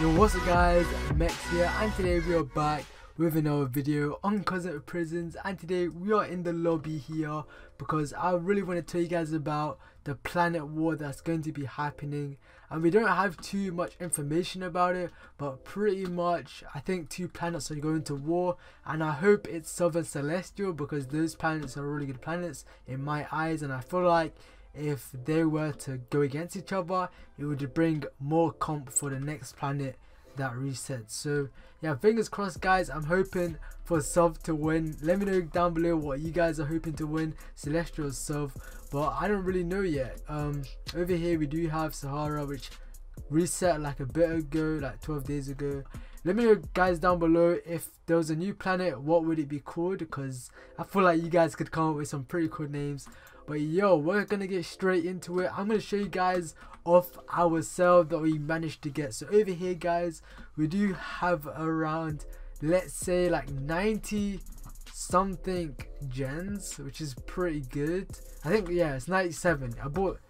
Yo, what's up guys, Mekz here and today we are back with another video on Cosmic Prisons and today we are in the lobby here because I really want to tell you guys about the planet war that's going to be happening and we don't have too much information about it but pretty much I think two planets are going to war and I hope it's Southern Celestial because those planets are really good planets in my eyes and I feel like if they were to go against each other, it would bring more comp for the next planet that resets. So yeah, fingers crossed guys. I'm hoping for Sub to win. Let me know down below what you guys are hoping to win. Celestial Sub, But I don't really know yet. Um over here we do have Sahara which reset like a bit ago, like 12 days ago. Let me know guys down below if there was a new planet, what would it be called? Because I feel like you guys could come up with some pretty cool names. But yo, we're gonna get straight into it. I'm gonna show you guys off our that we managed to get. So over here, guys, we do have around, let's say, like 90 something gens, which is pretty good. I think yeah, it's 97. I bought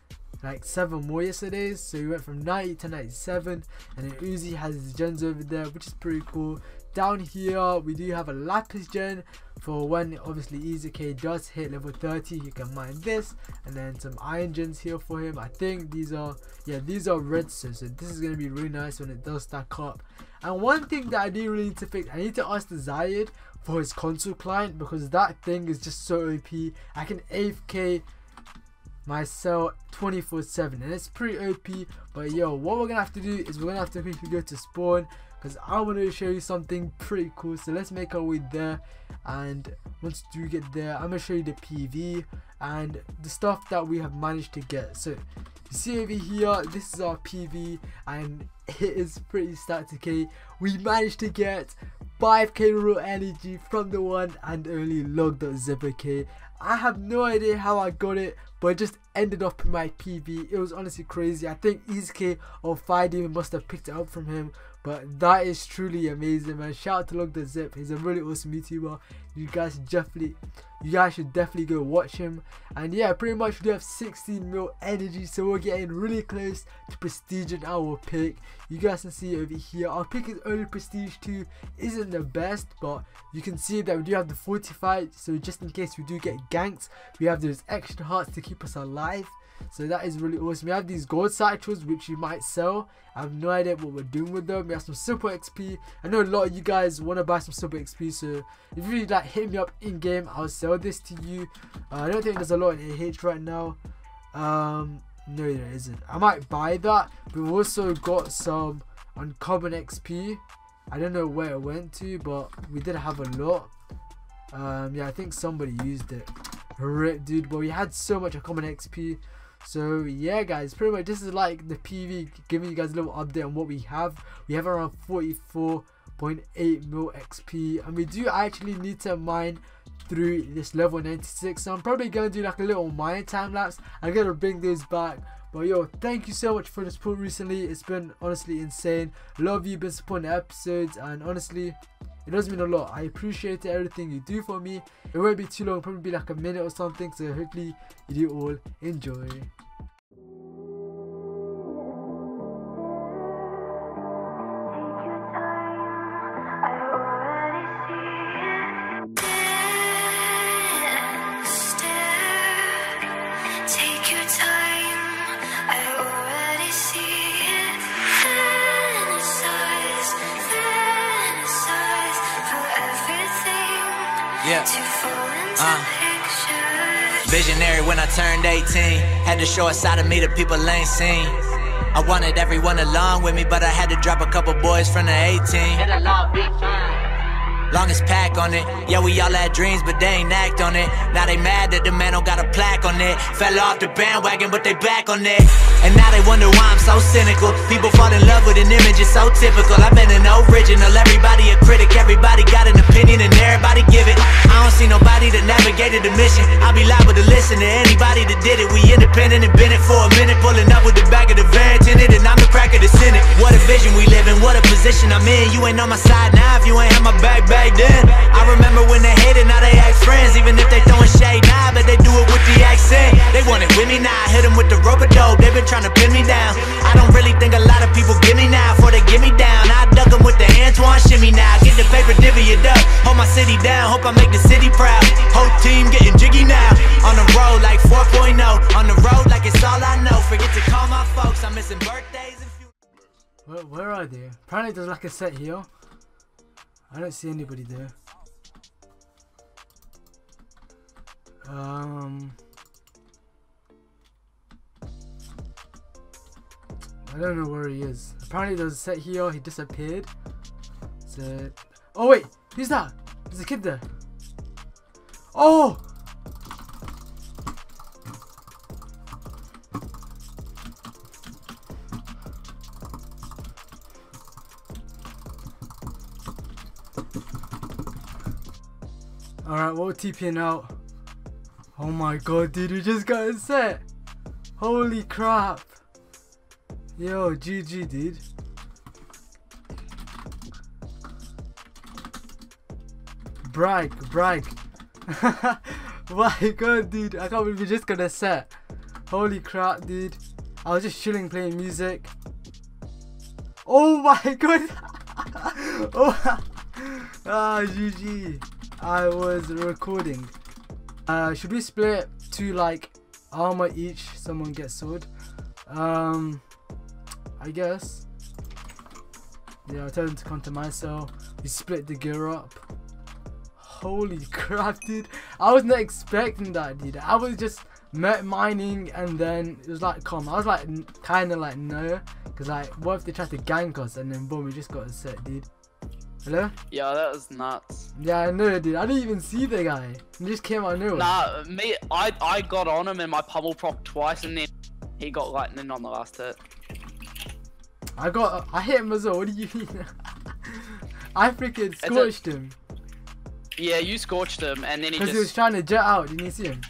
like seven more yesterday so we went from 90 to 97 and then Uzi has his gens over there which is pretty cool down here we do have a lapis gen for when obviously EZK does hit level 30 you can mine this and then some iron gens here for him. I think these are yeah these are red so, this is gonna be really nice when it does stack up. And one thing that I do really need to fix I need to ask the Zayed for his console client because that thing is just so OP I can AFK my cell 24 7 and it's pretty OP but yo what we're gonna have to do is we're gonna have to quickly go to spawn because I want to show you something pretty cool so let's make our way there. And once you get there I'm gonna show you the PV and the stuff that we have managed to get. So you see over here this is our PV and it is pretty static we managed to get 5k raw energy from the one and only log.zipperk I have no idea how I got it but it just ended up in my PV. It was honestly crazy. I think EZK or Fidemon must have picked it up from him. But that is truly amazing, man. Shout out to Log the Zip. He's a really awesome YouTuber. You guys definitely, you guys should definitely go watch him. And yeah, pretty much we have 16 mil energy, so we're getting really close to prestige in our pick. You guys can see over here, our pick is only prestige 2. Isn't the best, but you can see that we do have the 45. So just in case we do get ganked, we have those extra hearts to keep us alive. So that is really awesome. We have these gold satchels which you might sell. I have no idea what we're doing with them. We have some super XP. I know a lot of you guys want to buy some super XP. So if you like hit me up in game, I'll sell this to you. Uh, I don't think there's a lot in AH right now. Um, no, there isn't. I might buy that. We've also got some uncommon XP. I don't know where it went to, but we did have a lot. Um, yeah, I think somebody used it. Rip, dude. But we had so much common XP. So yeah guys, pretty much this is like the PV giving you guys a little update on what we have. We have around 44.8 mil XP and we do actually need to mine through this level 96 so I'm probably to do like a little mine time lapse I'm to bring those back but yo thank you so much for the support recently it's been honestly insane love you been supporting the episodes and honestly it does mean a lot. I appreciate everything you do for me. It won't be too long. Probably be like a minute or something. So hopefully you do all enjoy Yeah. Uh. Visionary when I turned 18. Had to show a side of me that people ain't seen. I wanted everyone along with me, but I had to drop a couple boys from the 18. Longest pack on it. Yeah, we all had dreams, but they ain't act on it. Now they mad that the man don't got a plaque on it. Fell off the bandwagon, but they back on it. And now they wonder why I'm so cynical. People fall in love with an image, it's so typical. I've been an original, everybody a critic, everybody got an opinion, and everybody give it. I don't see nobody that navigated the mission. I'll be liable to listen to anybody that did it. We independent and been it for a minute, pulling up with the back of the van tinted, and I'm the crack of the cynic. What a vision we live in, what a position I'm in. You ain't on my side now if you ain't have my back, back back then. I remember when they hated, now they act friends. Even if they throwing shade now, but they do it with the accent. They want it with me now, I hit them with the rope dope. They been trying to pin me down. I don't really think a lot of people me now, before they me down. Swan shimmy now, get the paper, divvy it up. Hold my city down, hope I make the city proud. Whole team getting jiggy now. On the road like 4.0. On the road like it's all I know. Forget to call my folks, I'm missing birthdays where, where are they? Apparently there's like a set here. I don't see anybody there. Um, I don't know where he is. Apparently there's a set here. He disappeared. So, oh wait, who's that? There's a kid there. Oh, Alright, we'll TPing out. Oh my god, dude, we just got a set. Holy crap. Yo, GG, dude. Brag, brag. my god, dude, I can't believe we just got a set. Holy crap, dude. I was just chilling playing music. Oh my god. oh, ah, GG. I was recording. Uh, should we split to like armor each? Someone gets sword. Um, I guess. Yeah, I tell them to come to my cell. We split the gear up. Holy crap, dude! I was not expecting that, dude. I was just met mining and then it was like, come. I was like, kind of like no, because like, what if they tried to gank us and then boom, we just got a set, dude. Hello? Yeah, that was nuts. Yeah, I know, dude. I didn't even see the guy. He just came out new. Nah, me, I, I got on him and my pummel proc twice, and then he got lightning on the last hit. I got, I hit him as well. What do you mean? I freaking scorched him. Yeah, you scorched him, and then he just. Because he was trying to jet out. Didn't you see him?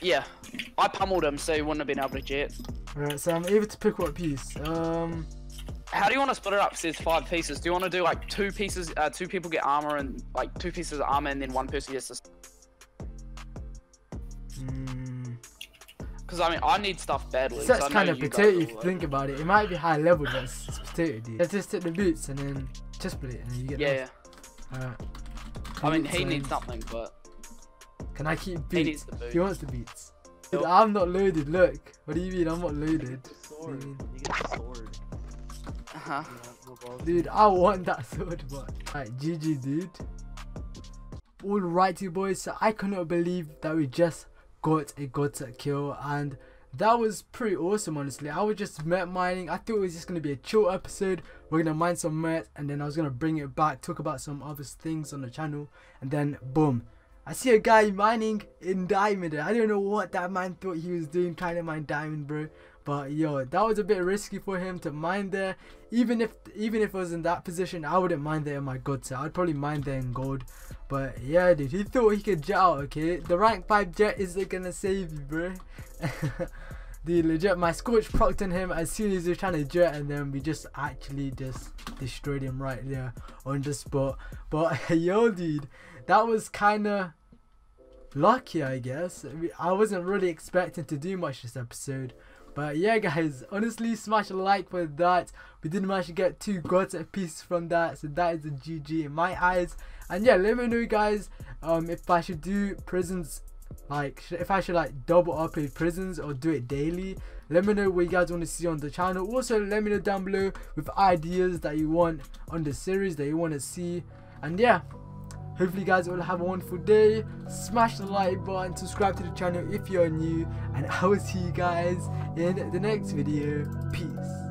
Yeah, I pummeled him, so he wouldn't have been able to jet. Alright, so I'm able to pick what piece. Um. How do you want to split it up? Says five pieces. Do you want to do like two pieces? Uh, two people get armor and like two pieces of armor, and then one person gets this. Because I mean, I need stuff badly. That's so kind of potato if you think about it. It might be high level, but it's potato, dude. Let's just take the boots and then just split it, and then you get. Yeah, yeah. Alright. I mean, he needs something, but. Can I keep boots? He needs the boots. He wants the boots. Dude, I'm not loaded. Look. What do you mean? I'm not loaded. Uh-huh. Dude, I want that sword, but Alright, GG, dude. Alrighty, boys. So I cannot believe that we just got a Godset kill, and that was pretty awesome honestly i was just met mining i thought it was just to be a chill episode we're to mine some met and then i was to bring it back talk about some other things on the channel and then boom i see a guy mining in diamond i don't know what that man thought he was doing trying to mine diamond bro but yo, that was a bit risky for him to mine there. Even if even if I was in that position, I wouldn't mind there in my god set. I'd probably mine there in gold. But yeah, dude, he thought he could jet out, okay? The rank 5 jet isn't gonna save you, bro. the legit, my scorch procced on him as soon as he was trying to jet, and then we just actually just destroyed him right there on the spot. But yo, dude, that was kinda lucky, I guess. I wasn't really expecting to do much this episode. But yeah guys, honestly smash a like for that. We did manage to get two gods a piece from that. So that is a GG in my eyes. And yeah, let me know guys um, if I should do prisons like if I should like double upload prisons or do it daily let me know what you guys want to see on the channel also let me know down below with ideas that you want on the series that you want to see and yeah Hopefully you guys all have a wonderful day. Smash the like button, subscribe to the channel if you're new. And I will see you guys in the next video. Peace.